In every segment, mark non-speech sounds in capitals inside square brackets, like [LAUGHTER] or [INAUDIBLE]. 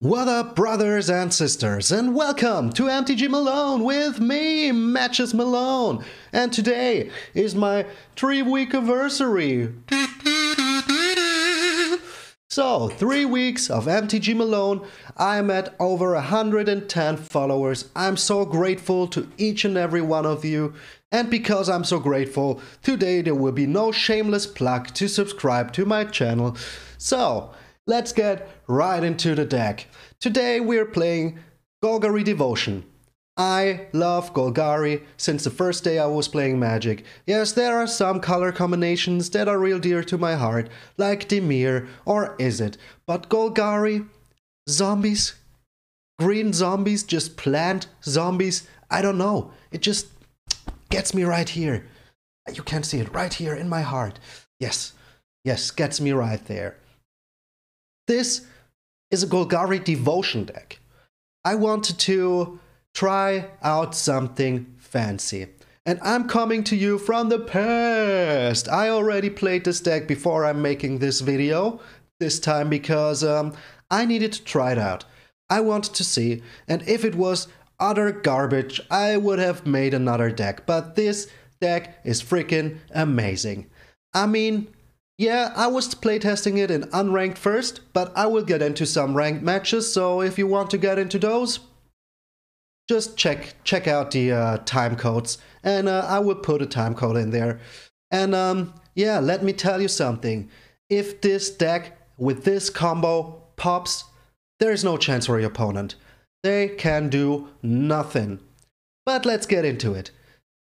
What up, brothers and sisters, and welcome to MTG Malone with me, Matches Malone. And today is my three week anniversary. So, three weeks of MTG Malone, I'm at over 110 followers. I'm so grateful to each and every one of you. And because I'm so grateful, today there will be no shameless plug to subscribe to my channel. So, let's get right into the deck. Today we're playing Golgari Devotion. I love Golgari since the first day I was playing Magic. Yes, there are some color combinations that are real dear to my heart, like Dimir or Izzet. but Golgari, zombies, green zombies, just plant zombies, I don't know. It just gets me right here. You can see it right here in my heart. Yes, yes, gets me right there. This is a Golgari devotion deck. I wanted to try out something fancy. And I'm coming to you from the past. I already played this deck before I'm making this video. This time because um, I needed to try it out. I wanted to see, and if it was utter garbage, I would have made another deck. But this deck is freaking amazing. I mean, yeah, I was playtesting it in unranked first, but I will get into some ranked matches, so if you want to get into those, just check check out the uh, time codes, and uh, I will put a time code in there. And um, yeah, let me tell you something. If this deck with this combo pops, there is no chance for your opponent. They can do nothing. But let's get into it.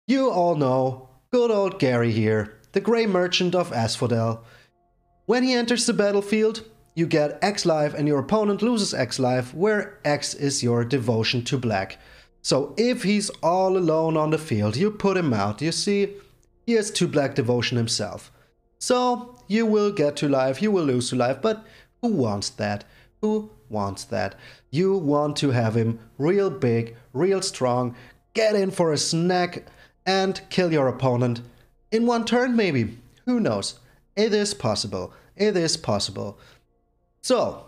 You all know good old Gary here the Grey Merchant of Asphodel. When he enters the battlefield, you get X life and your opponent loses X life, where X is your devotion to black. So if he's all alone on the field, you put him out. You see, he has 2 black devotion himself. So you will get to life, you will lose to life, but who wants that? Who wants that? You want to have him real big, real strong, get in for a snack, and kill your opponent in one turn, maybe. Who knows? It is possible. It is possible. So,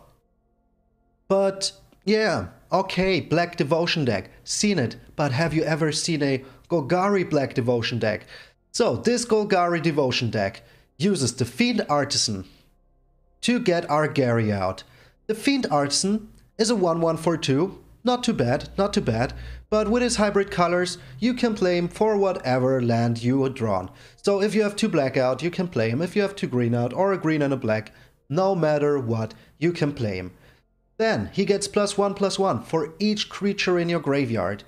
but yeah, okay, Black Devotion deck. Seen it, but have you ever seen a Golgari Black Devotion deck? So, this Golgari Devotion deck uses the Fiend Artisan to get our Gary out. The Fiend Artisan is a 1 1 for 2 not too bad, not too bad. But with his hybrid colors, you can play him for whatever land you are drawn. So if you have two black out, you can play him. If you have two green out or a green and a black, no matter what, you can play him. Then he gets plus one plus one for each creature in your graveyard,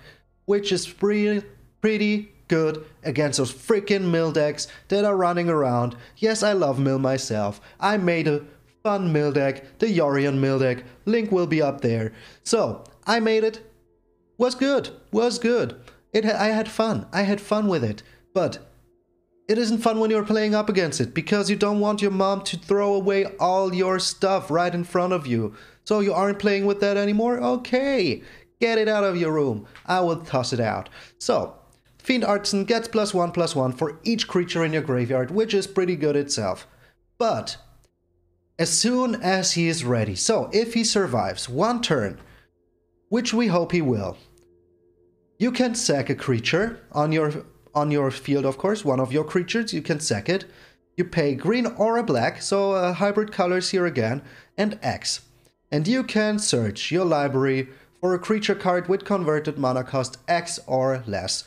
which is pretty, pretty good against those freaking mill decks that are running around. Yes, I love mill myself. I made a fun mill deck, the Yorion mill deck. Link will be up there. So I made it. Was good. Was good. It I had fun. I had fun with it. But it isn't fun when you're playing up against it because you don't want your mom to throw away all your stuff right in front of you. So you aren't playing with that anymore? Okay. Get it out of your room. I will toss it out. So, Fiend Artisan gets plus one plus one for each creature in your graveyard, which is pretty good itself. But as soon as he is ready, so if he survives one turn, which we hope he will. You can sack a creature on your on your field, of course, one of your creatures, you can sack it. You pay green or a black, so uh, hybrid colors here again, and X. And you can search your library for a creature card with converted mana cost X or less.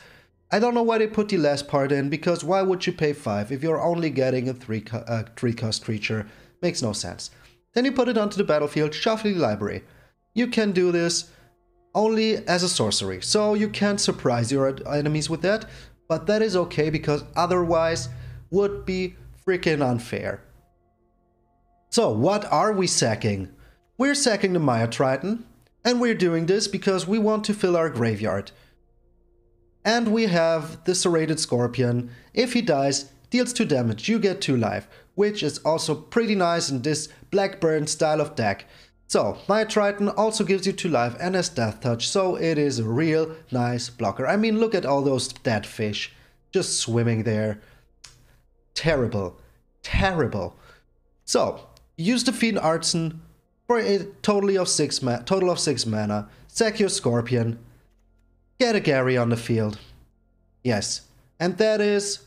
I don't know why they put the less part in, because why would you pay 5 if you're only getting a 3, co uh, three cost creature? Makes no sense. Then you put it onto the battlefield, shuffle the library. You can do this only as a sorcery, so you can't surprise your enemies with that, but that is okay because otherwise would be freaking unfair. So what are we sacking? We're sacking the Mire Triton, and we're doing this because we want to fill our graveyard. And we have the Serrated Scorpion. If he dies, deals 2 damage, you get 2 life, which is also pretty nice in this Blackburn style of deck. So, Mire Triton also gives you 2 life and has Death Touch, so it is a real nice blocker. I mean, look at all those dead fish just swimming there. terrible. Terrible. So, use the Fiend Artisan for a totally of six total of six mana. Sack your Scorpion. Get a Gary on the field. Yes. And that is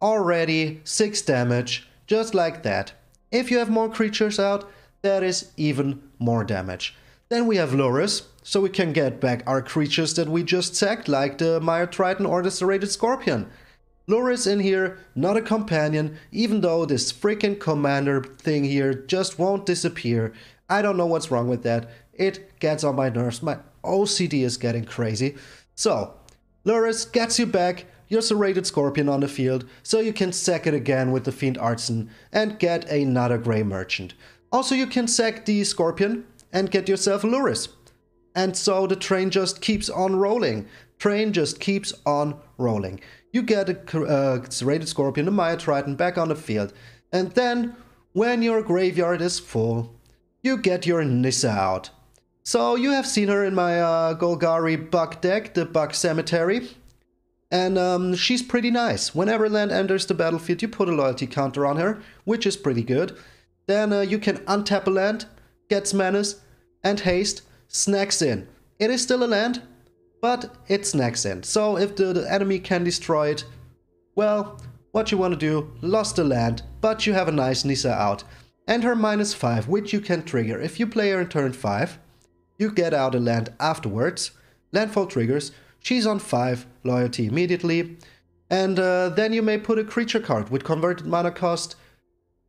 already six damage, just like that. If you have more creatures out, that is even more damage. Then we have Lurrus, so we can get back our creatures that we just sacked, like the Mire Triton or the Serrated Scorpion. Lurrus in here, not a companion, even though this freaking commander thing here just won't disappear. I don't know what's wrong with that. It gets on my nerves. My OCD is getting crazy. So, Lurrus gets you back your serrated scorpion on the field, so you can sack it again with the Fiend Artisan and get another Grey Merchant. Also, you can sack the scorpion and get yourself a Lurrus. And so the train just keeps on rolling. Train just keeps on rolling. You get a uh, serrated scorpion, a Mire Triton back on the field. And then, when your graveyard is full, you get your Nissa out. So you have seen her in my uh, Golgari Bug deck, the Bug Cemetery. And um, she's pretty nice. Whenever land enters the battlefield, you put a loyalty counter on her, which is pretty good. Then uh, you can untap a land, gets menace, and haste, snacks in. It is still a land, but it snacks in. So if the, the enemy can destroy it, well, what you want to do, lost the land, but you have a nice Nissa out. And her minus 5, which you can trigger. If you play her in turn 5, you get out a land afterwards. Landfall triggers, she's on 5, loyalty immediately. And uh, then you may put a creature card with converted mana cost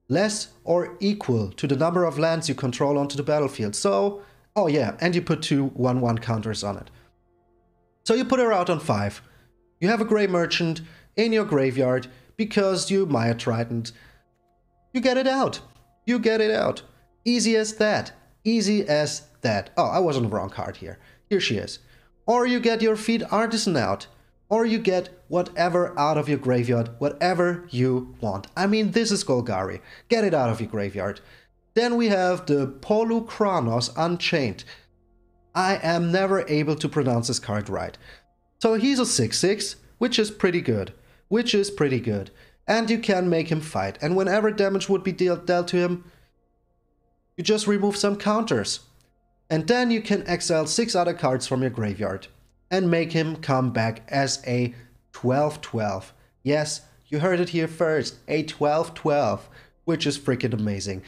less or equal to the number of lands you control onto the battlefield. So, oh yeah, and you put two 1-1 counters on it. So you put her out on 5. You have a Grey Merchant in your graveyard because you Mire Tritoned. You get it out. You get it out. Easy as that. Easy as that. Oh, I was on the wrong card here. Here she is. Or you get your Fiend Artisan out or you get whatever out of your graveyard, whatever you want. I mean, this is Golgari. Get it out of your graveyard. Then we have the Polukranos Unchained. I am never able to pronounce this card right. So he's a 6-6, which is pretty good. Which is pretty good. And you can make him fight. And whenever damage would be dealt, dealt to him, you just remove some counters. And then you can exile 6 other cards from your graveyard and make him come back as a 12-12. Yes, you heard it here first, a 12-12, which is freaking amazing.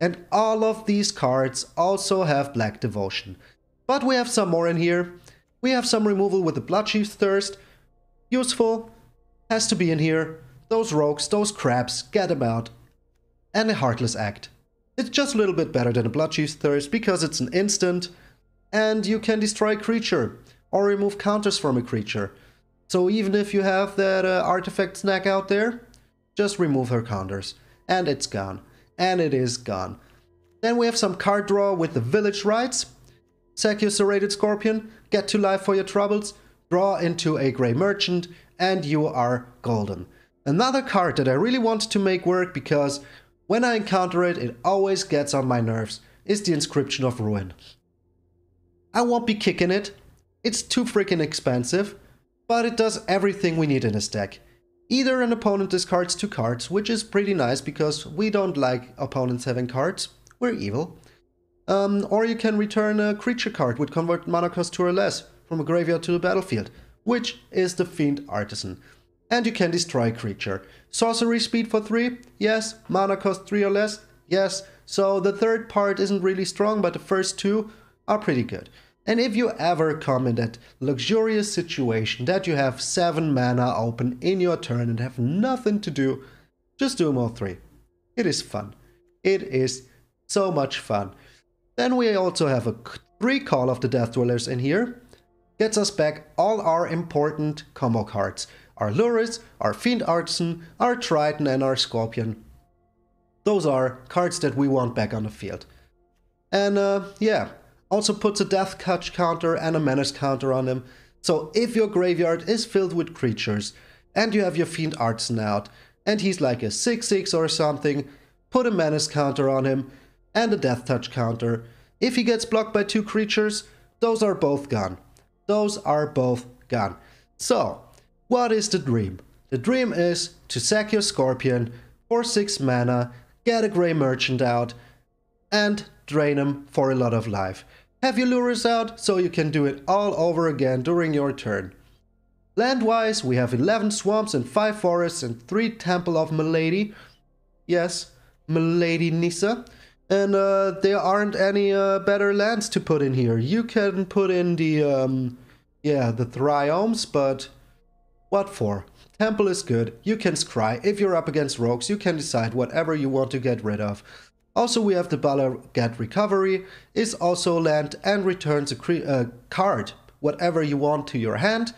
And all of these cards also have Black Devotion. But we have some more in here. We have some removal with the Bloodchief's Thirst. Useful. Has to be in here. Those rogues, those crabs, get them out. And a Heartless Act. It's just a little bit better than a Bloodchief's Thirst because it's an instant and you can destroy a creature or remove counters from a creature. So even if you have that uh, artifact snack out there, just remove her counters. And it's gone. And it is gone. Then we have some card draw with the Village Rites. Sack your Serrated Scorpion, get to life for your troubles, draw into a Grey Merchant, and you are golden. Another card that I really want to make work because when I encounter it, it always gets on my nerves, is the Inscription of Ruin. I won't be kicking it, it's too freaking expensive, but it does everything we need in this deck. Either an opponent discards two cards, which is pretty nice because we don't like opponents having cards, we're evil. Um, or you can return a creature card with convert mana cost 2 or less from a graveyard to the battlefield, which is the Fiend Artisan. And you can destroy a creature. Sorcery speed for 3? Yes. Mana cost 3 or less? Yes. So the third part isn't really strong, but the first two are pretty good. And if you ever come in that luxurious situation that you have 7 mana open in your turn and have nothing to do, just do them all 3. It is fun. It is so much fun. Then we also have a 3 Call of the Death Dwellers in here. Gets us back all our important combo cards. Our Lurrus, our Fiend Artisan, our Triton and our Scorpion. Those are cards that we want back on the field. And uh, yeah, also puts a death touch counter and a menace counter on them. So if your graveyard is filled with creatures and you have your Fiend Artisan out and he's like a 6-6 or something, put a menace counter on him and a death touch counter. If he gets blocked by two creatures, those are both gone. Those are both gone. So, what is the dream? The dream is to sack your Scorpion, for 6 mana, get a Grey Merchant out, and drain him for a lot of life. Have your Lurrus out so you can do it all over again during your turn. Land-wise, we have 11 swamps and 5 forests and 3 Temple of Malady. Yes, Milady Nissa. And uh, there aren't any uh, better lands to put in here. You can put in the, um, yeah, the Thriomes, but what for? Temple is good. You can scry. If you're up against rogues, you can decide whatever you want to get rid of. Also, we have the Bala Ged Recovery, is also land and returns a uh, card, whatever you want, to your hand.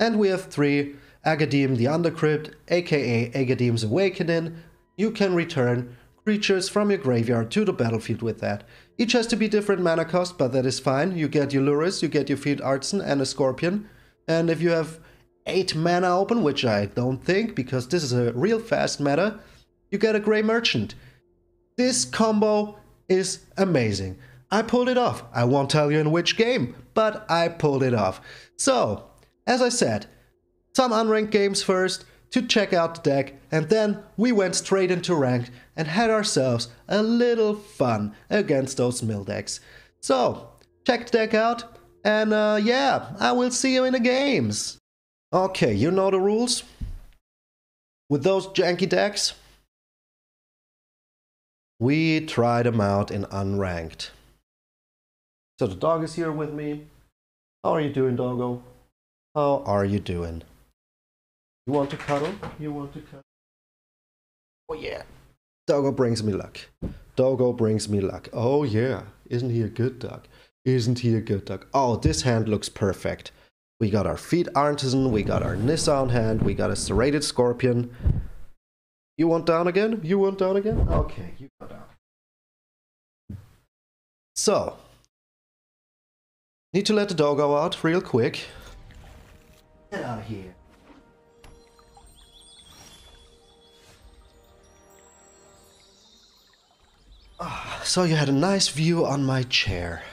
And we have three Agadeem the Undercrypt, aka Agadeem's Awakening. You can return creatures from your graveyard to the battlefield with that. Each has to be different mana cost, but that is fine. You get your Lurrus, you get your Fiend Artisan and a Scorpion. And if you have 8 mana open, which I don't think, because this is a real fast meta, you get a Grey Merchant. This combo is amazing. I pulled it off. I won't tell you in which game, but I pulled it off. So, as I said, some unranked games first, to check out the deck, and then we went straight into ranked and had ourselves a little fun against those mill decks. So, check the deck out, and uh, yeah, I will see you in the games. Okay, you know the rules. With those janky decks, we try them out in unranked. So the dog is here with me. How are you doing, doggo? How are you doing? You want to cuddle? You want to cuddle? Oh yeah. Doggo brings me luck. Doggo brings me luck. Oh yeah. Isn't he a good dog? Isn't he a good dog? Oh, this hand looks perfect. We got our Fiend Artisan, we got our Nissa on hand, we got a Serrated Scorpion. You want down again? You want down again? Okay, you go down. So, need to let the doggo out real quick. Get out of here. Ah, so you had a nice view on my chair.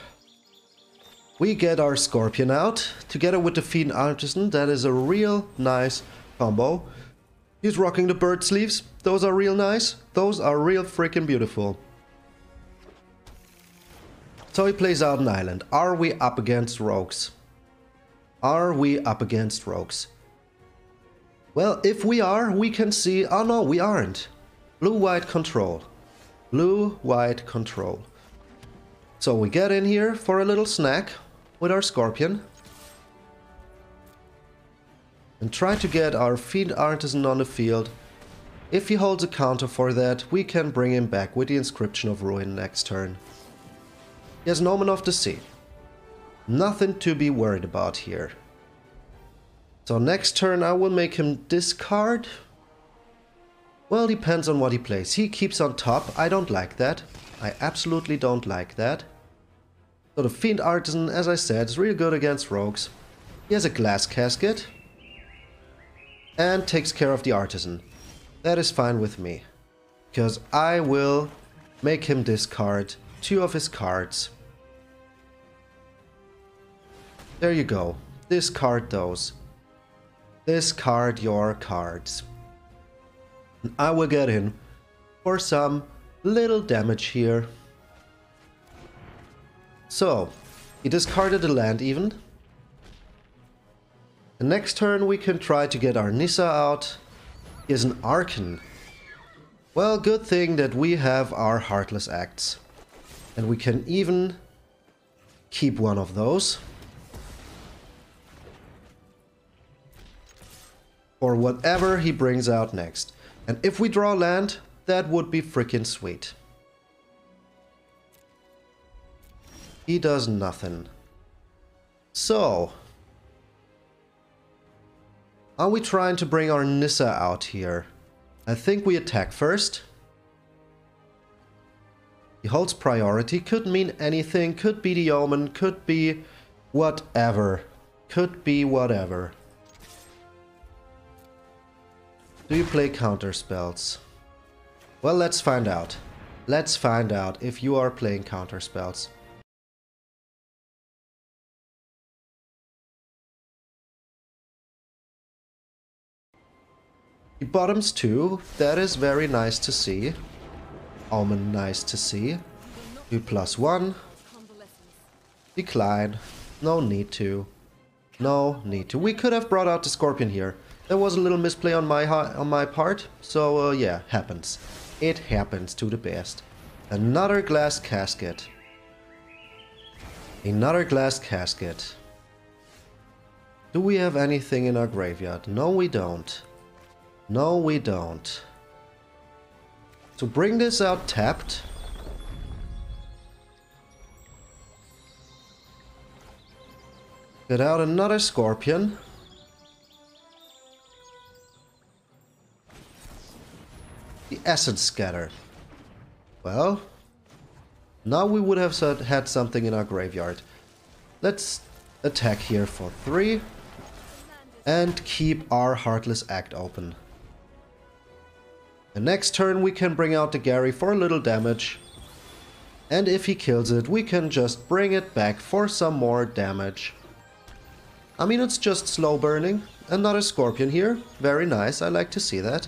We get our Scorpion out, together with the Fiend Artisan, that is a real nice combo. He's rocking the bird sleeves, those are real nice, those are real freaking beautiful. So he plays out an island. Are we up against rogues? Are we up against rogues? Well, if we are, we can see... Oh no, we aren't. Blue-white control. Blue-white control. So we get in here for a little snack with our Scorpion. And try to get our Fiend Artisan on the field. If he holds a counter for that, we can bring him back with the Inscription of Ruin next turn. He has Omen of the Sea. Nothing to be worried about here. So next turn I will make him discard well, depends on what he plays. He keeps on top. I don't like that. I absolutely don't like that. So the Fiend Artisan, as I said, is really good against rogues. He has a glass casket. And takes care of the Artisan. That is fine with me. Because I will make him discard two of his cards. There you go. Discard those. Discard your cards. I will get in for some little damage here. So, he discarded a land even. The next turn we can try to get our Nissa out. He is an Archon. Well, good thing that we have our Heartless Acts. And we can even keep one of those. For whatever he brings out next. And if we draw land, that would be freaking sweet. He does nothing. So... Are we trying to bring our Nissa out here? I think we attack first. He holds priority, could mean anything, could be the Omen, could be whatever. Could be whatever. Do you play counter spells? Well, let's find out. Let's find out if you are playing counter spells. Bottoms too. That is very nice to see. Almond nice to see. Two plus one. Decline. No need to. No need to. We could have brought out the Scorpion here. There was a little misplay on my on my part. So uh, yeah, happens. It happens to the best. Another glass casket. Another glass casket. Do we have anything in our graveyard? No, we don't. No, we don't. To bring this out tapped. Get out another scorpion. The essence scatter. Well, now we would have had something in our graveyard. Let's attack here for three and keep our Heartless Act open. The next turn we can bring out the Gary for a little damage. And if he kills it, we can just bring it back for some more damage. I mean, it's just slow burning. Another Scorpion here. Very nice. I like to see that.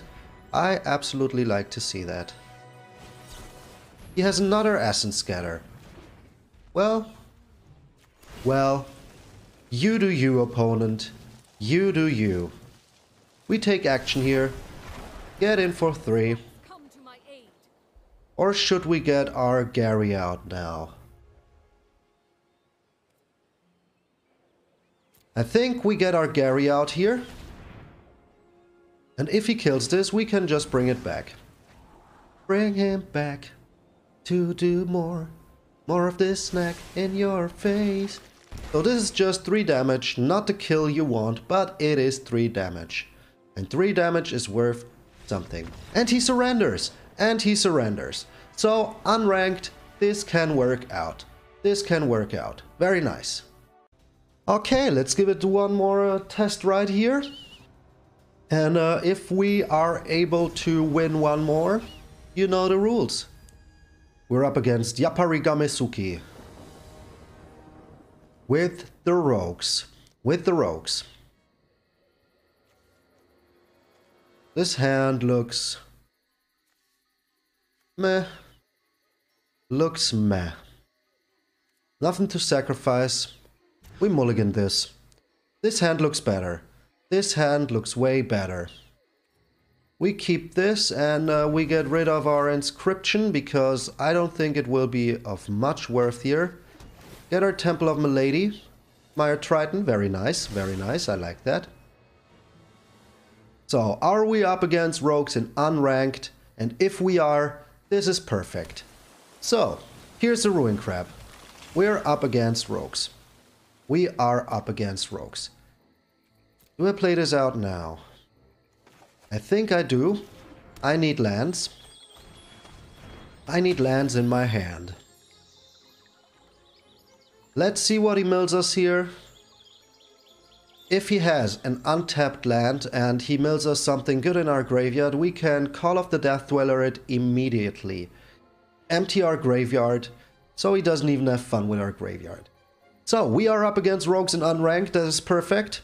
I absolutely like to see that. He has another Essence Scatter. Well, well, you do you, opponent. You do you. We take action here. Get in for three. Or should we get our Gary out now? I think we get our Gary out here. And if he kills this, we can just bring it back. Bring him back to do more. More of this snack in your face. So this is just 3 damage, not the kill you want, but it is 3 damage. And 3 damage is worth something. And he surrenders! And he surrenders. So, unranked, this can work out. This can work out. Very nice. Okay, let's give it one more uh, test right here. And uh, if we are able to win one more, you know the rules. We're up against Yapari Gamesuki. With the rogues. With the rogues. This hand looks... Meh. Looks meh. Nothing to sacrifice. We mulligan this. This hand looks better. This hand looks way better. We keep this and uh, we get rid of our inscription because I don't think it will be of much worth here. Get our Temple of Malady. Mire Triton, very nice, very nice, I like that. So, are we up against rogues in unranked? And if we are, this is perfect. So, here's the Ruin Crab. We're up against rogues. We are up against rogues. Do I play this out now? I think I do. I need lands. I need lands in my hand. Let's see what he mills us here. If he has an untapped land and he mills us something good in our graveyard, we can Call of the Death Dweller it immediately. Empty our graveyard, so he doesn't even have fun with our graveyard. So, we are up against Rogues and Unranked, that is perfect.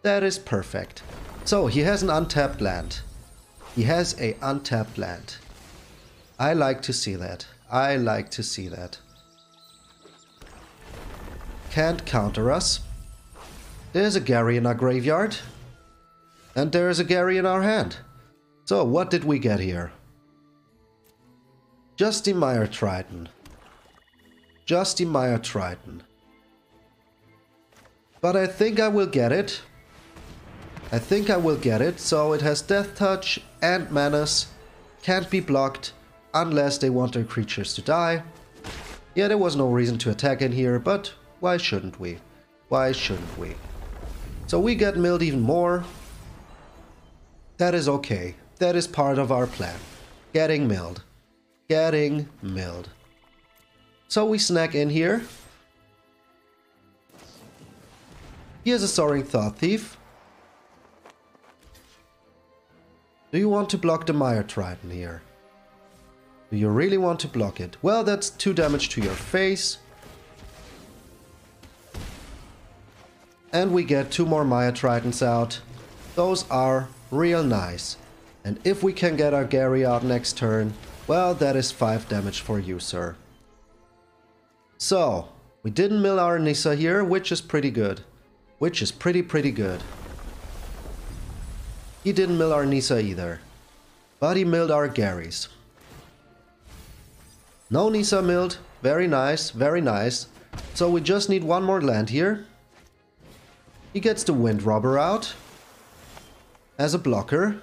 That is perfect. So, he has an untapped land. He has a untapped land. I like to see that. I like to see that can't counter us. There's a Gary in our graveyard. And there is a Gary in our hand. So, what did we get here? Justy Mire Triton. Justy Mire Triton. But I think I will get it. I think I will get it. So it has Death Touch and Menace. Can't be blocked unless they want their creatures to die. Yeah, there was no reason to attack in here, but why shouldn't we? Why shouldn't we? So we get milled even more. That is okay. That is part of our plan. Getting milled. Getting milled. So we snack in here. Here's a Soaring Thought Thief. Do you want to block the Mire Triton here? Do you really want to block it? Well, that's 2 damage to your face. And we get two more Mire Tritons out. Those are real nice. And if we can get our Gary out next turn, well, that is 5 damage for you, sir. So, we didn't mill our Nissa here, which is pretty good. Which is pretty, pretty good. He didn't mill our Nissa either. But he milled our Garys. No Nissa milled. Very nice, very nice. So we just need one more land here. He gets the Wind Robber out. As a blocker.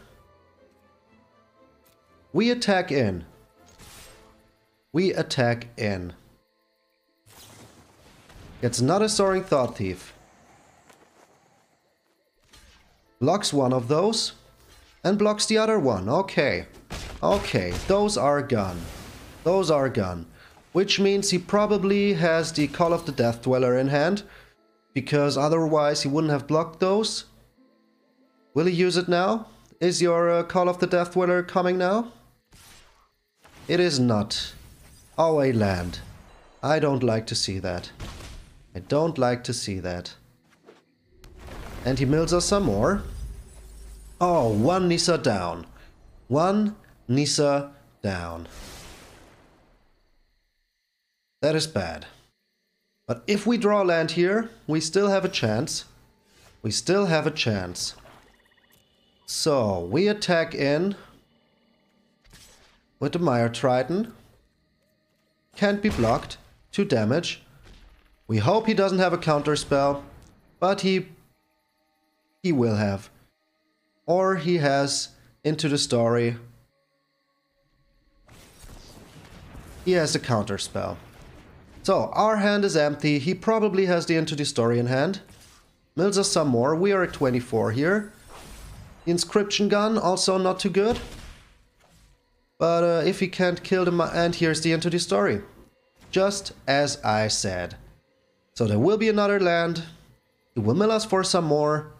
We attack in. We attack in. Gets another Soaring Thought Thief. Blocks one of those. And blocks the other one. Okay. Okay, those are gone. Those are gone. Which means he probably has the Call of the Death Dweller in hand. Because otherwise he wouldn't have blocked those. Will he use it now? Is your uh, Call of the Death Dweller coming now? It is not. Oh, a land. I don't like to see that. I don't like to see that. And he mills us some more. Oh, one Nissa down. One Nissa down. That is bad. But if we draw land here, we still have a chance. We still have a chance. So, we attack in with the Mire Triton. Can't be blocked. 2 damage. We hope he doesn't have a counter spell, but he he will have. Or he has into the story. He has a counter spell. So our hand is empty. He probably has the into the story in hand. Mills us some more. We are at 24 here. The inscription gun also not too good. But uh, if he can't kill the and here's the into the story. Just as I said. So there will be another land. He will mill us for some more.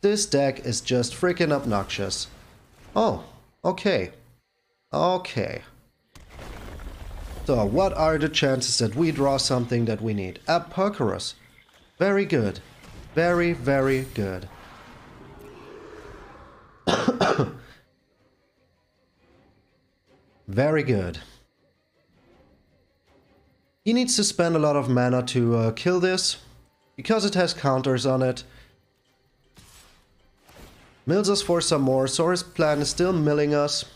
This deck is just freaking obnoxious. Oh, okay. Okay. So what are the chances that we draw something that we need? Apocorus. Very good. Very, very good. [COUGHS] very good. He needs to spend a lot of mana to uh, kill this, because it has counters on it. Mills us for some more, so his plan is still milling us.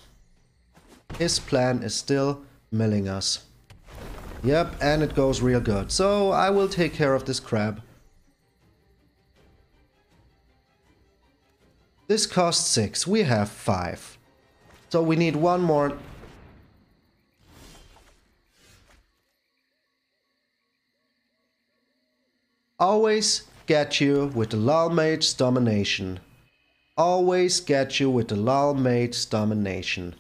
His plan is still milling us. Yep, and it goes real good. So I will take care of this crab. This costs 6, we have 5. So we need one more Always get you with the Lullmage's domination. Always get you with the Lullmage's domination.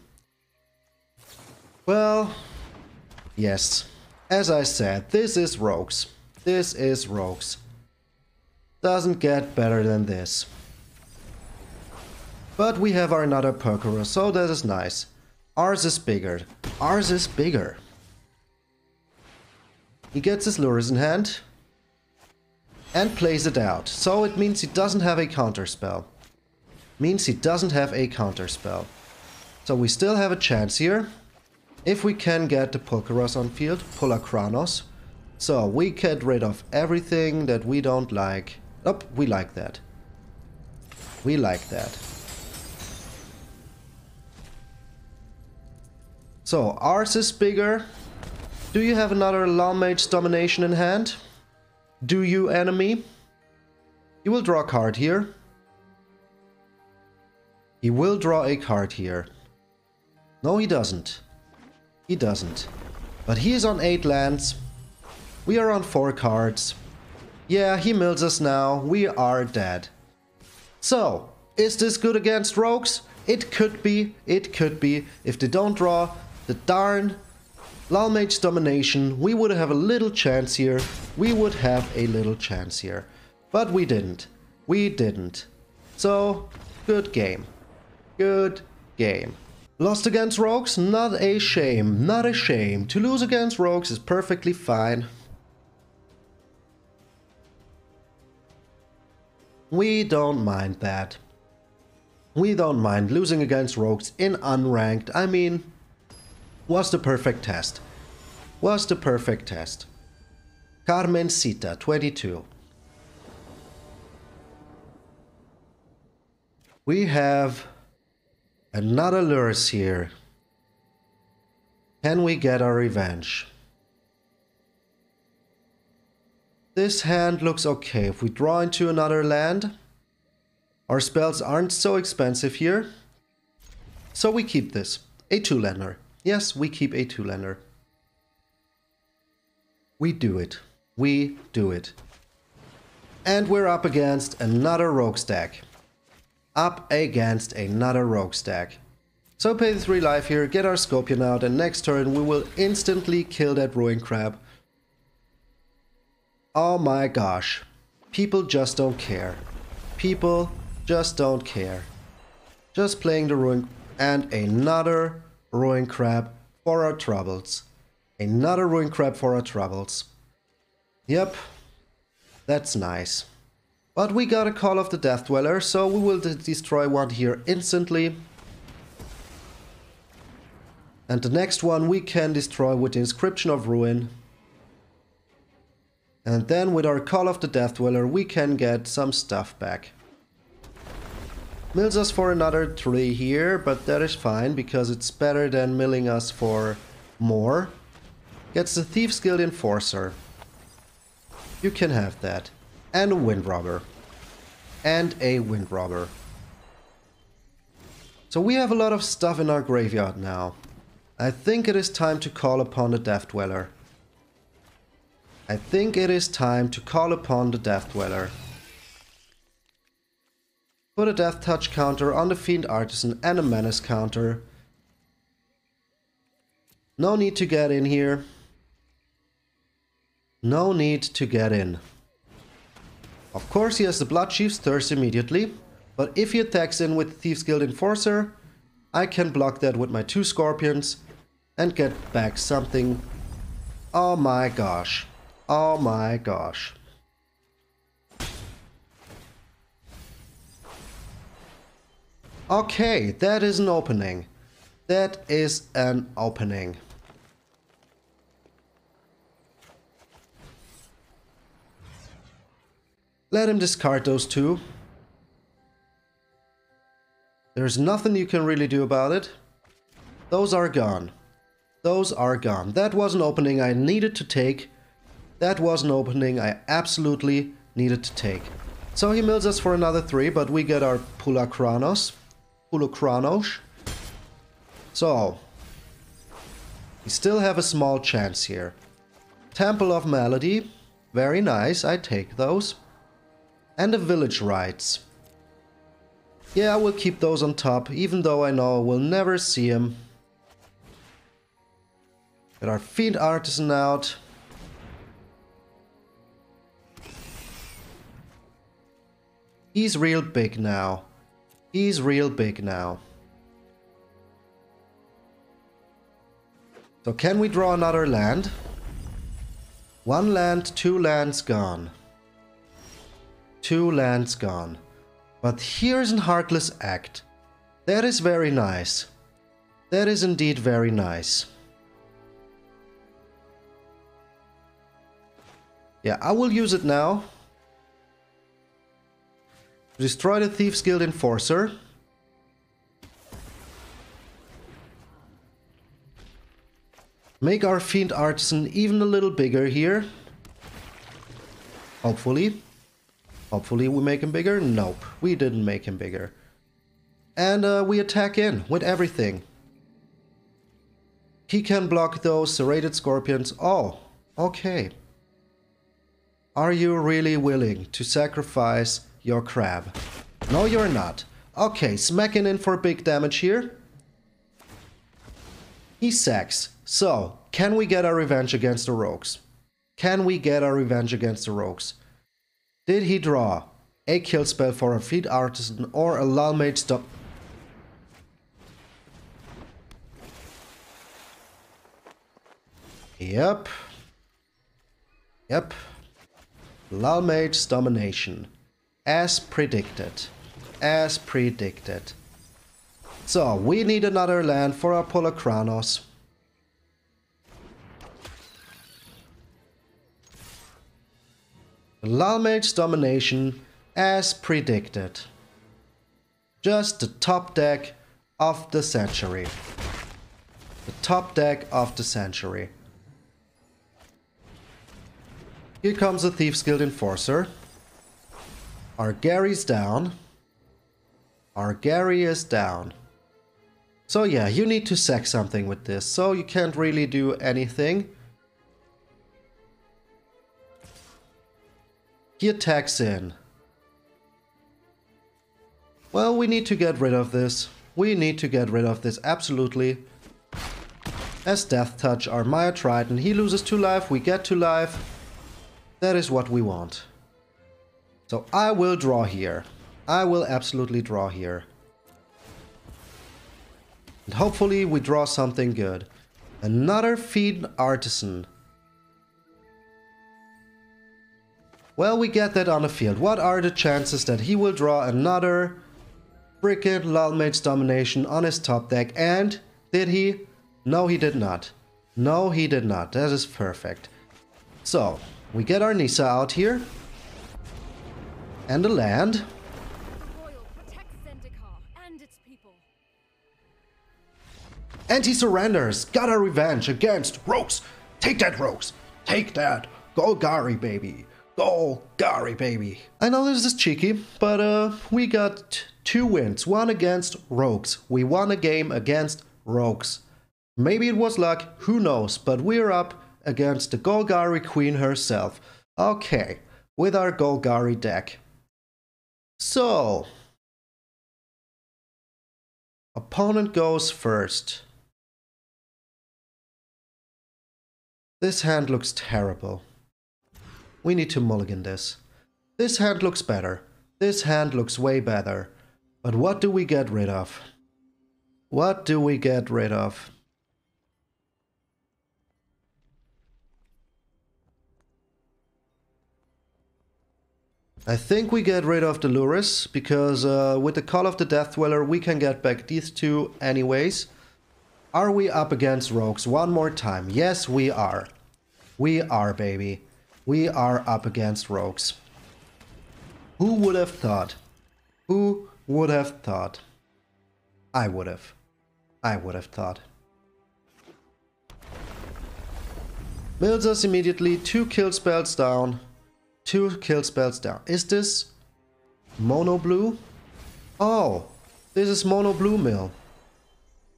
Well, yes. As I said, this is Rogues. This is Rogues. Doesn't get better than this. But we have our another Purkara, so that is nice. Ours is bigger. Ours is bigger. He gets his Lurrus in hand and plays it out. So it means he doesn't have a counterspell. Means he doesn't have a counterspell. So we still have a chance here. If we can get the Polukranos on field, Polukranos. So we get rid of everything that we don't like. Oh, we like that. We like that. So ours is bigger. Do you have another Lullmage Domination in hand? Do you, enemy? You will draw a card here. He will draw a card here. No, he doesn't. He doesn't. But he is on 8 lands. We are on 4 cards. Yeah, he mills us now. We are dead. So, is this good against rogues? It could be. It could be. If they don't draw the darn Lullmage Domination, we would have a little chance here. We would have a little chance here. But we didn't. We didn't. So, good game. Good game. Lost against Rogues? Not a shame. Not a shame. To lose against Rogues is perfectly fine. We don't mind that. We don't mind losing against rogues in unranked. I mean, was the perfect test. Was the perfect test. Carmen Sita, 22. We have another Lurrus here. Can we get our revenge? This hand looks okay. If we draw into another land, our spells aren't so expensive here. So we keep this. A two-lander. Yes, we keep a two-lander. We do it. We do it. And we're up against another rogue stack. Up against another rogue stack. So pay the 3 life here, get our Scorpion out, and next turn we will instantly kill that Ruin Crab. Oh my gosh. People just don't care. People just don't care. Just playing the Ruin... And another Ruin Crab for our troubles. Another Ruin Crab for our troubles. Yep. That's nice. But we got a Call of the Death Dweller, so we will destroy one here instantly. And the next one we can destroy with the Inscription of Ruin. And then with our Call of the Death Dweller we can get some stuff back. Mills us for another 3 here, but that is fine because it's better than milling us for more. Gets the Thief's Guild Enforcer. You can have that. And a Wind Robber. And a Wind Robber. So we have a lot of stuff in our graveyard now. I think it is time to call upon the Death Dweller. I think it is time to call upon the Death Dweller. Put a Death Touch counter on the Fiend Artisan and a Menace counter. No need to get in here. No need to get in. Of course he has the Bloodchief's Thirst immediately, but if he attacks in with Thief's Guild Enforcer, I can block that with my two Scorpions and get back something. Oh my gosh. Oh my gosh. Okay, that is an opening. That is an opening. Let him discard those two. There's nothing you can really do about it. Those are gone. Those are gone. That was an opening I needed to take. That was an opening I absolutely needed to take. So he mills us for another three, but we get our Polukranos. Polukranos. So, we still have a small chance here. Temple of Malady. Very nice, I take those. And the Village Rites. Yeah, I will keep those on top, even though I know we'll never see him Get our Fiend Artisan out. He's real big now. He's real big now. So can we draw another land? One land, two lands gone. Two lands gone. But here's an Heartless Act. That is very nice. That is indeed very nice. Yeah, I will use it now. Destroy the Thieves Guild Enforcer. Make our Fiend Artisan even a little bigger here. Hopefully. Hopefully we make him bigger. Nope, we didn't make him bigger. And uh, we attack in with everything. He can block those serrated scorpions. Oh, okay. Are you really willing to sacrifice your crab? No, you're not. Okay, smacking in for big damage here. He sacks. So, can we get our revenge against the rogues? Can we get our revenge against the rogues? Did he draw a kill spell for a Fiend Artisan or a lull mage stop? Yep. Yep. Lullmage's domination. As predicted. As predicted. So, we need another land for our Polukranos. Lullmage's domination as predicted. Just the top deck of the century. The top deck of the century. Here comes the Thieves Guild Enforcer. Our Gary's down. Our Gary is down. So yeah, you need to sack something with this, so you can't really do anything. He attacks in. Well, we need to get rid of this. We need to get rid of this, absolutely. As Death Touch our Mire Triton, he loses 2 life, we get 2 life. That is what we want. So I will draw here. I will absolutely draw here. And hopefully we draw something good. Another Fiend Artisan. Well, we get that on the field. What are the chances that he will draw another freaking Lullmage's Domination on his top deck? And did he? No, he did not. No, he did not. That is perfect. So, we get our Nissa out here. And the land. And he surrenders. Got a revenge against Rogues. Take that, Rogues. Take that. Go Gary, baby. Go Gary, baby. I know this is cheeky, but uh, we got two wins. One against Rogues. We won a game against Rogues. Maybe it was luck, who knows, but we're up against the Golgari Queen herself. Okay, with our Golgari deck. So, opponent goes first. This hand looks terrible. We need to mulligan this. This hand looks better. This hand looks way better. But what do we get rid of? What do we get rid of? I think we get rid of the Lurrus, because uh, with the Call of the Death Dweller we can get back these two anyways. Are we up against rogues one more time? Yes, we are. We are, baby. We are up against rogues. Who would have thought? Who would have thought? I would have. I would have thought. Mills us immediately, two kill spells down. Two kill spells down. Is this mono blue? Oh, this is mono blue mill.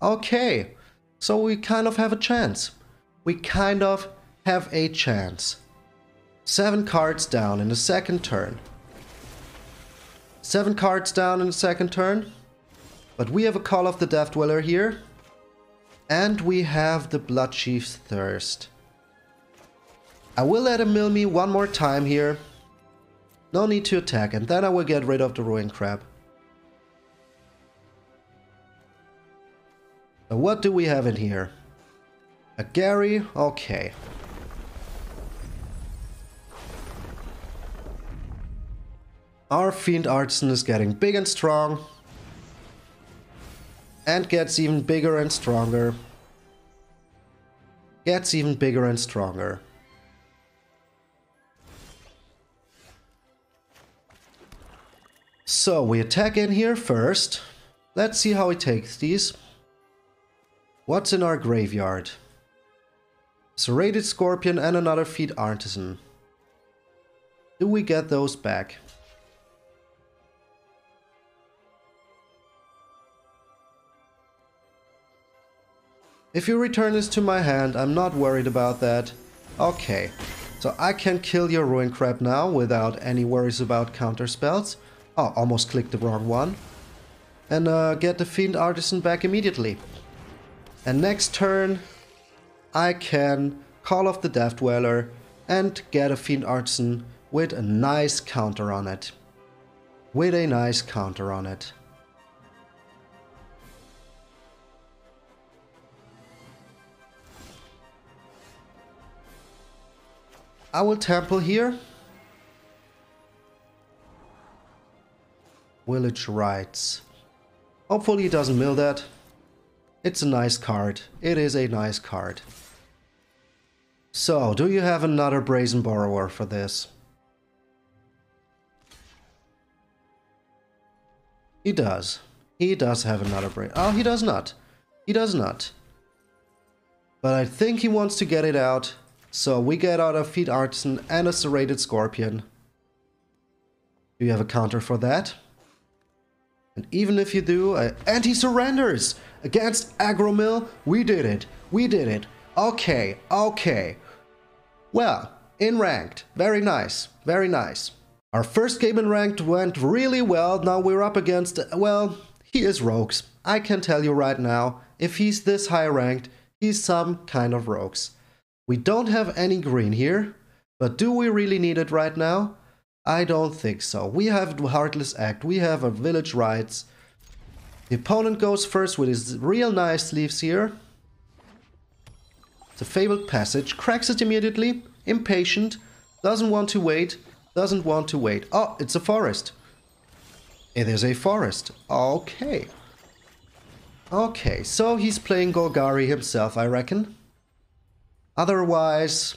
Okay, so we kind of have a chance. We kind of have a chance. Seven cards down in the second turn. Seven cards down in the second turn. But we have a Call of the Death Dweller here. And we have the Bloodchief's Thirst. I will let him mill me one more time here. No need to attack, and then I will get rid of the Ruin Crab. So what do we have in here? A Gary? Okay. Our Fiend Artisan is getting big and strong. And gets even bigger and stronger. Gets even bigger and stronger. So we attack in here first. Let's see how he takes these. What's in our graveyard? Serrated Scorpion and another Fiend Artisan. Do we get those back? If you return this to my hand, I'm not worried about that. Okay, so I can kill your Ruin Crab now without any worries about counter spells. Oh, almost clicked the wrong one. And uh, get the Fiend Artisan back immediately. And next turn, I can Call of the Death Dweller and get a Fiend Artisan with a nice counter on it. With a nice counter on it. I will temple here. Village Rites. Hopefully he doesn't mill that. It's a nice card. It is a nice card. So, do you have another Brazen Borrower for this? He does. He does have another Brazen... Oh, he does not. He does not. But I think he wants to get it out. So we get out a Fiend Artisan and a Serrated Scorpion. Do you have a counter for that? And even if you do, uh, and he surrenders against Agromill. We did it. We did it. Okay, okay. Well, in ranked. Very nice. Very nice. Our first game in ranked went really well. Now we're up against, well, he is rogues. I can tell you right now, if he's this high ranked, he's some kind of rogues. We don't have any green here, but do we really need it right now? I don't think so. We have Heartless Act, we have a Village Rites. The opponent goes first with his real nice sleeves here. The fabled passage, cracks it immediately, impatient, doesn't want to wait, doesn't want to wait. Oh, it's a forest. It is a forest. Okay. Okay, so he's playing Golgari himself, I reckon. Otherwise,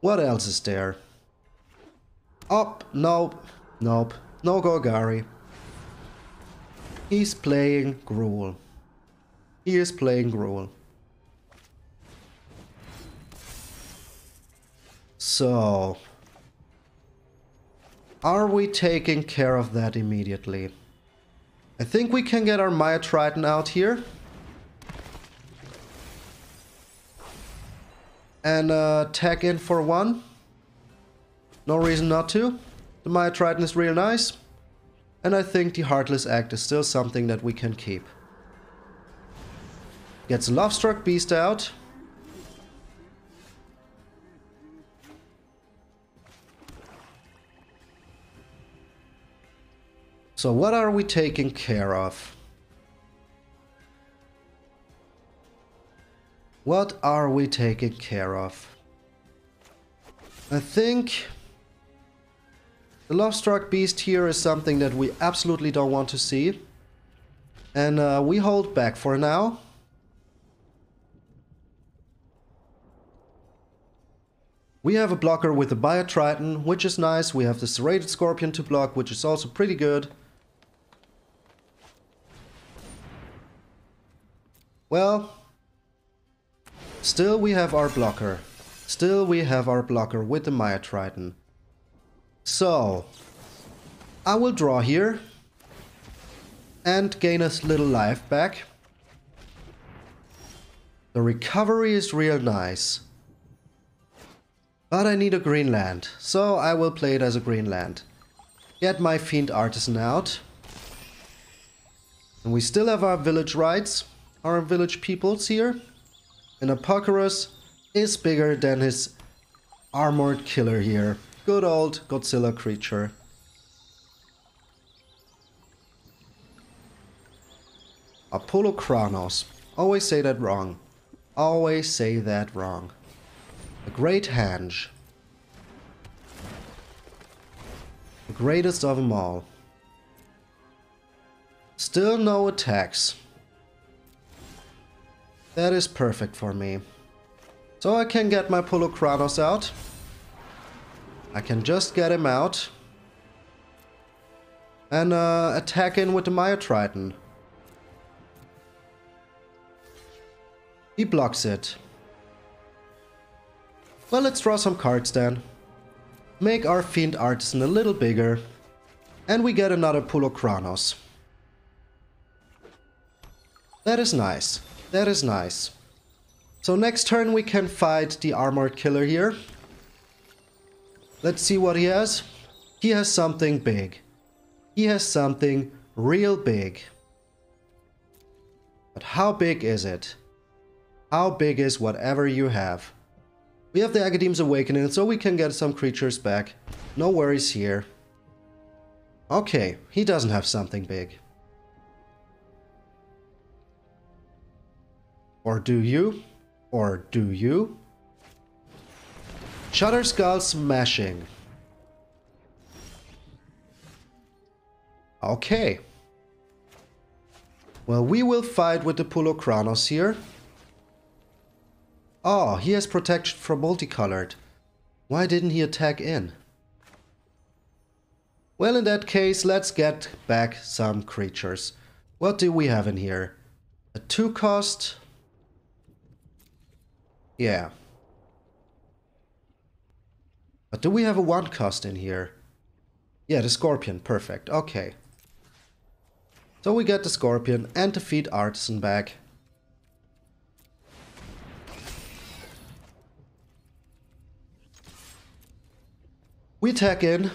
what else is there? Up, oh, nope, nope, no Golgari. He's playing Gruul. He is playing Gruul. So, are we taking care of that immediately? I think we can get our Maya Triton out here. And uh, tag in for one. No reason not to. The Mire Triton is real nice. And I think the Heartless Act is still something that we can keep. Gets a Lovestruck Beast out. So what are we taking care of? What are we taking care of? I think the love-struck Beast here is something that we absolutely don't want to see. And uh, we hold back for now. We have a blocker with the Mire Triton, which is nice. We have the Serrated Scorpion to block, which is also pretty good. Well, still we have our blocker. Still we have our blocker with the Mire Triton. So, I will draw here and gain a little life back. The recovery is real nice. But I need a green land, so I will play it as a green land. Get my Fiend Artisan out. And we still have our Village Rites, our village peoples here. And Apocorus is bigger than his armored killer here. Good old Godzilla creature. Apollo Kronos. Always say that wrong. Always say that wrong. The Great Henge. The greatest of them all. Still no attacks. That is perfect for me. So I can get my Polukranos out. I can just get him out. And uh, attack in with the Mire Triton. He blocks it. Well, let's draw some cards then. Make our Fiend Artisan a little bigger. And we get another Polukranos. That is nice. That is nice. So next turn we can fight the armored killer here. Let's see what he has. He has something big. He has something real big. But how big is it? How big is whatever you have? We have the Agadeem's Awakening, so we can get some creatures back. No worries here. Okay, he doesn't have something big. Or do you? Or do you? Shatterskull Smashing. Okay. Well, we will fight with the Polukranos here. Oh, he has protection from multicolored. Why didn't he attack in? Well, in that case, let's get back some creatures. What do we have in here? A two cost? Yeah. But do we have a one cost in here? Yeah, the Scorpion. Perfect. Okay. So we get the Scorpion and the Fiend Artisan back. We attack in.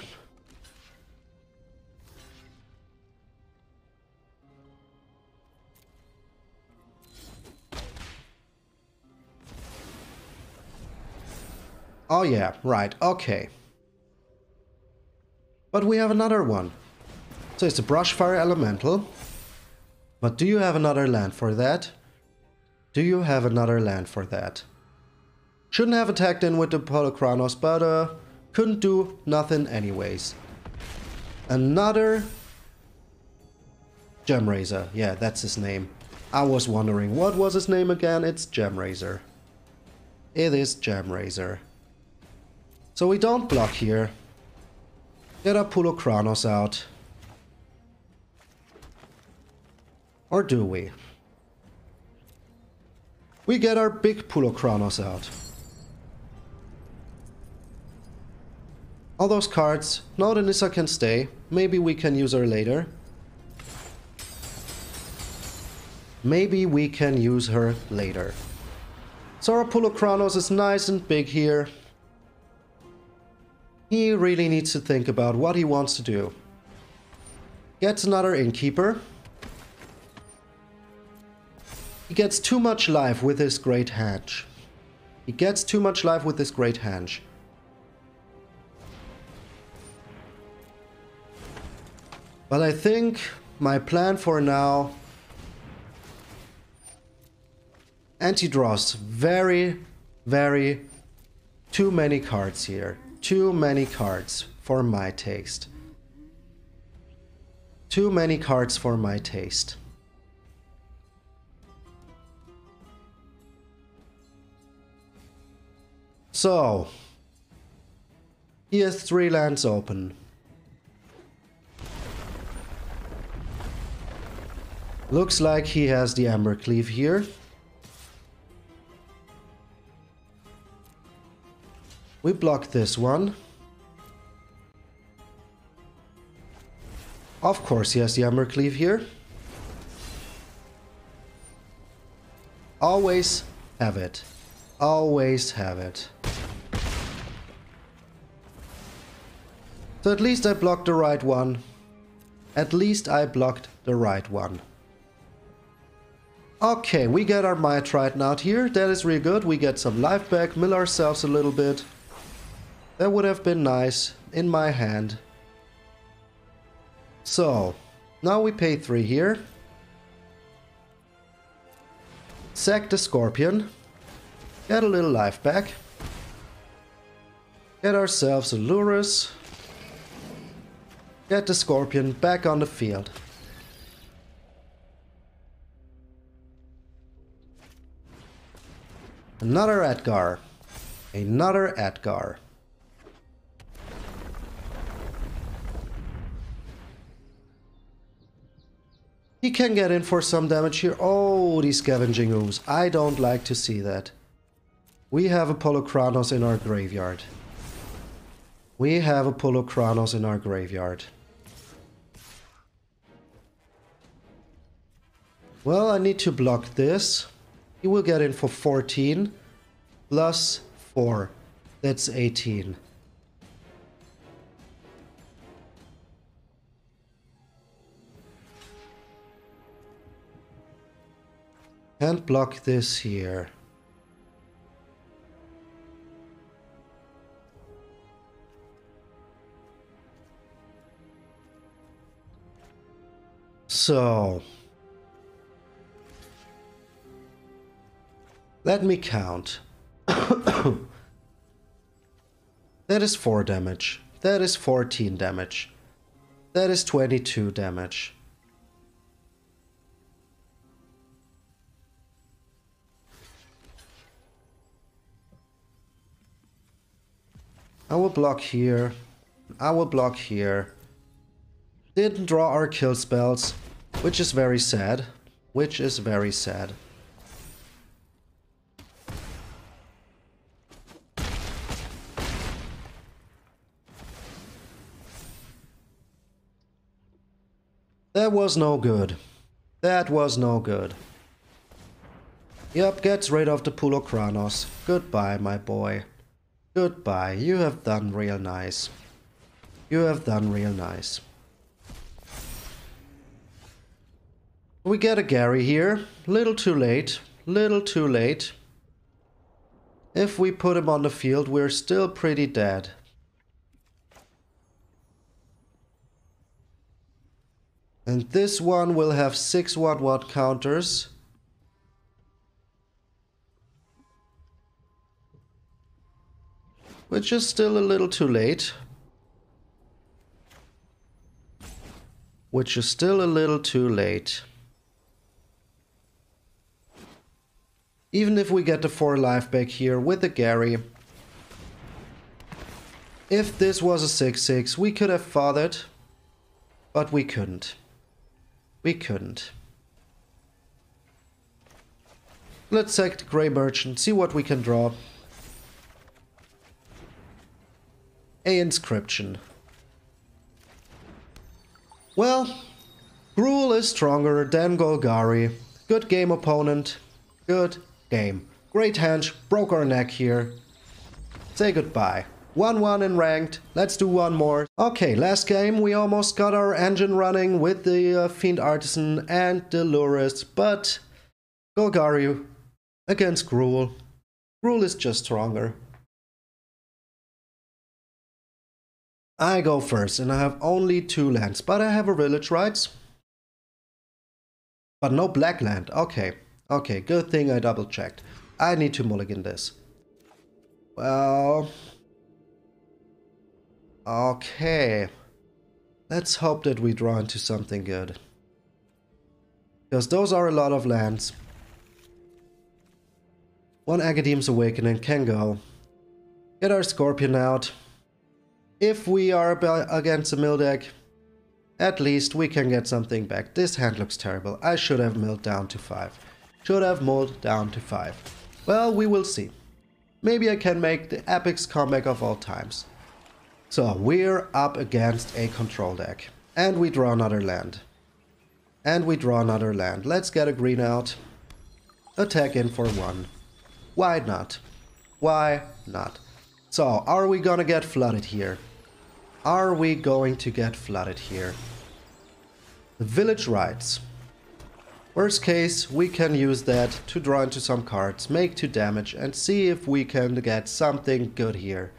Oh yeah, right, okay. But we have another one. So it's a Brushfire Elemental. But do you have another land for that? Do you have another land for that? Shouldn't have attacked in with the Polukranos, but uh, couldn't do nothing anyways. Another Gemrazor. Yeah, that's his name. I was wondering, what was his name again? It's Gemrazor. It is Gemrazor. So we don't block here. Get our Polukranos out. Or do we? We get our big Pulo Polukranos out. All those cards. No, the Nissa can stay. Maybe we can use her later. Maybe we can use her later. So our Polukranos is nice and big here. He really needs to think about what he wants to do. Gets another Innkeeper. He gets too much life with his Great Henge. He gets too much life with this Great Henge. But I think my plan for now... Anti-draws. Very, very... Too many cards here. Too many cards for my taste. Too many cards for my taste. So, he has three lands open. Looks like he has the Embercleave here. We block this one. Of course he has the Embercleave here. Always have it. Always have it. So at least I blocked the right one. At least I blocked the right one. Okay, we get our Mire Triton out here. That is really good. We get some life back, mill ourselves a little bit. That would have been nice in my hand. So, now we pay 3 here. Sack the Scorpion. Get a little life back. Get ourselves a Lurrus. Get the Scorpion back on the field. Another Edgar. Another Edgar. He can get in for some damage here. Oh, these scavenging ooze. I don't like to see that. We have a Polukranos in our graveyard. We have a Polukranos in our graveyard. Well, I need to block this. He will get in for 14 plus 4. That's 18. Can't block this here. So... Let me count. [COUGHS] that is 4 damage. That is 14 damage. That is 22 damage. I will block here. I will block here. Didn't draw our kill spells, which is very sad. Which is very sad. That was no good. That was no good. Yep, gets rid of the Polukranos. Goodbye, my boy. Goodbye, you have done real nice. You have done real nice. We get a Gary here. Little too late. Little too late. If we put him on the field, we're still pretty dead. And this one will have 6 watt watt counters. Which is still a little too late. Which is still a little too late. Even if we get the 4 life back here with the Gary. If this was a 6-6, we could have fathered. But we couldn't. We couldn't. Let's sack the Gray Merchant, see what we can draw. A inscription. Well, Gruul is stronger than Golgari. Good game opponent. Good game. Great hand, broke our neck here. Say goodbye. 1-1 in ranked. Let's do one more. Okay, last game we almost got our engine running with the uh, Fiend Artisan and the Lurrus, but Golgari against Gruul. Gruul is just stronger. I go first and I have only two lands, but I have a village right? But no black land. Okay, okay, good thing I double checked. I need to mulligan this. Well, Okay. Let's hope that we draw into something good. Because those are a lot of lands. One Agadeem's Awakening can go. Get our Scorpion out. If we are against a mill deck, at least we can get something back. This hand looks terrible. I should have milled down to 5. Should have milled down to 5. Well, we will see. Maybe I can make the epic comeback of all times. So we're up against a control deck. And we draw another land. And we draw another land. Let's get a green out. Attack in for one. Why not? Why not? So, are we gonna get flooded here? Are we going to get flooded here? The Village Rites. Worst case, we can use that to draw into some cards, make 2 damage and see if we can get something good here.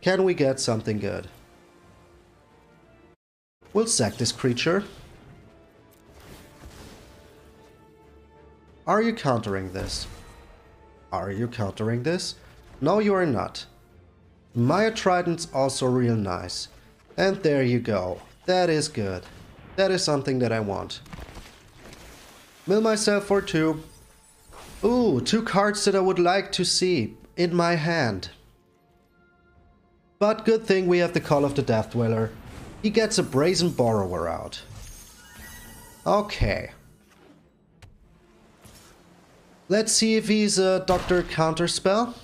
Can we get something good? We'll sack this creature. Are you countering this? Are you countering this? No, you are not. Mire Triton's also real nice. And there you go. That is good. That is something that I want. Mill myself for two. Ooh, two cards that I would like to see in my hand. But good thing we have the Call of the Death Dweller. He gets a Brazen Borrower out. Okay. Let's see if he's a Doctor Counterspell.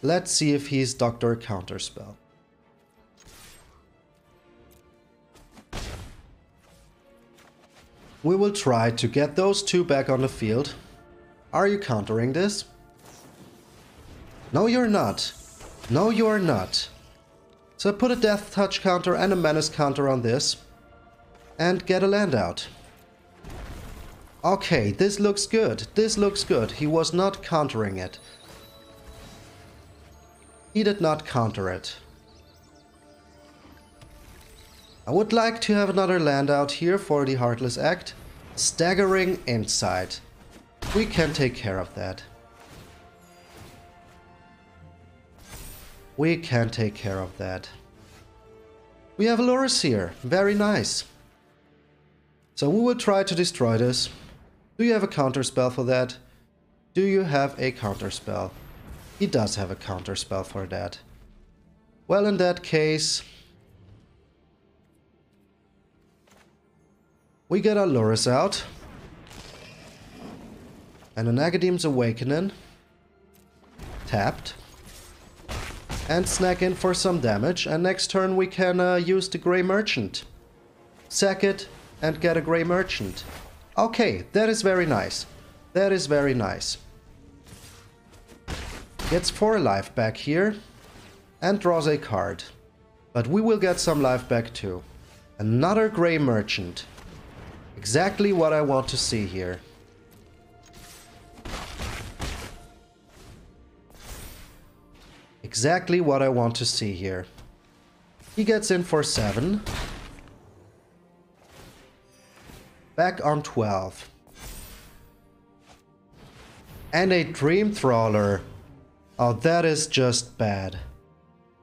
Let's see if he's Doctor Counterspell. We will try to get those two back on the field. Are you countering this? No, you're not. No, you are not. So put a death touch counter and a menace counter on this. And get a land out. Okay, this looks good. This looks good. He was not countering it. He did not counter it. I would like to have another land out here for the Heartless Act. Staggering Insight. We can take care of that. We can take care of that. We have Lurrus here. Very nice. So we will try to destroy this. Do you have a counter spell for that? Do you have a counter spell? He does have a counter spell for that. Well, in that case... We get our Lurrus out. And an Agadeem's Awakening. Tapped. And snack in for some damage. And next turn we can uh, use the Gray Merchant. Sack it and get a Gray Merchant. Okay, that is very nice. That is very nice. Gets 4 life back here and draws a card. But we will get some life back too. Another Gray Merchant. Exactly what I want to see here. Exactly what I want to see here. He gets in for 7. Back on 12. And a Dream Trawler. Oh, that is just bad.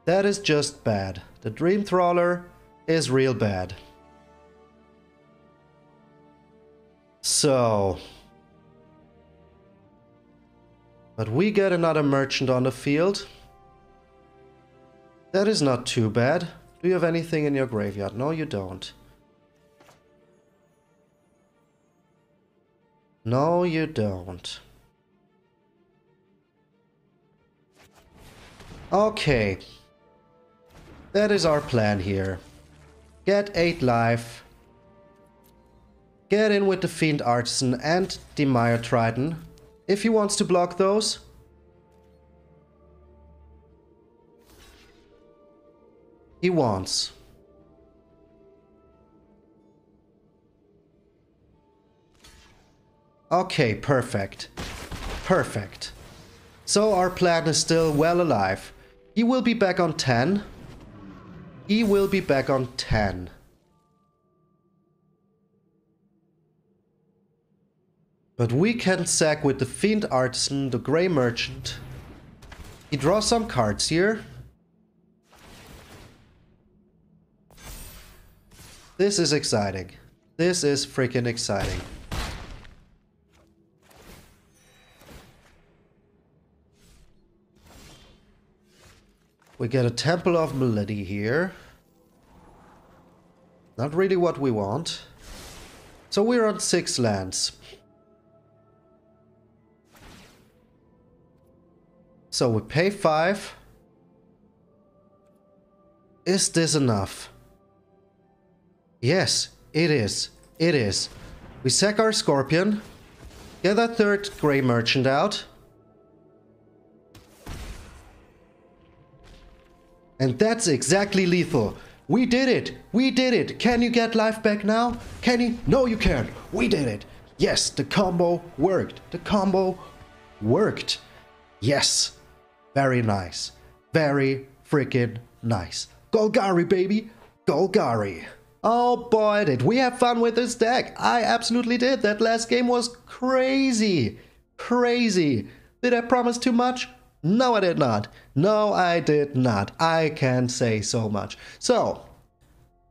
That is just bad. The Dream Trawler is real bad. So... But we get another merchant on the field. That is not too bad. Do you have anything in your graveyard? No, you don't. No, you don't. Okay. That is our plan here. Get 8 life. Get in with the Fiend Artisan and the Mire Triton. If he wants to block those. He wants. Okay, perfect. Perfect. So our plan is still well alive. He will be back on 10. He will be back on 10. But we can sack with the Fiend Artisan, the Gray Merchant. He draws some cards here. This is exciting. This is freaking exciting. We get a Temple of Malady here. Not really what we want. So we're on six lands. So we pay five. Is this enough? Yes, it is. It is. We sack our Scorpion. Get that third Gray Merchant out. And that's exactly lethal. We did it! We did it! Can you get life back now? Can you? No, you can't! We did it! Yes, the combo worked. The combo worked. Yes. Very nice. Very freaking nice. Golgari, baby! Golgari! Oh boy, did we have fun with this deck! I absolutely did! That last game was crazy! Crazy! Did I promise too much? No, I did not. No, I did not. I can't say so much. So,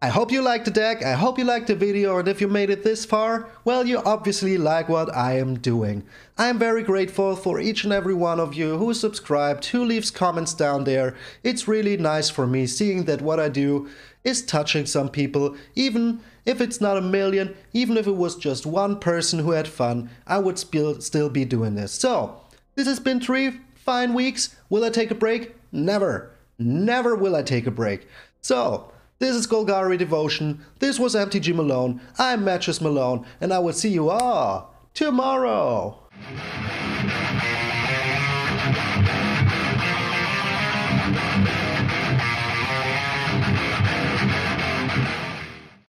I hope you liked the deck, I hope you liked the video, and if you made it this far, well, you obviously like what I am doing. I am very grateful for each and every one of you who subscribed, who leaves comments down there. It's really nice for me seeing that what I do is touching some people, even if it's not a million, even if it was just one person who had fun, I would still be doing this. So, this has been Tree fine weeks. Will I take a break? Never. Never will I take a break. So, this is Golgari Devotion. This was MTG Malone. I'm Matches Malone, and I will see you all tomorrow.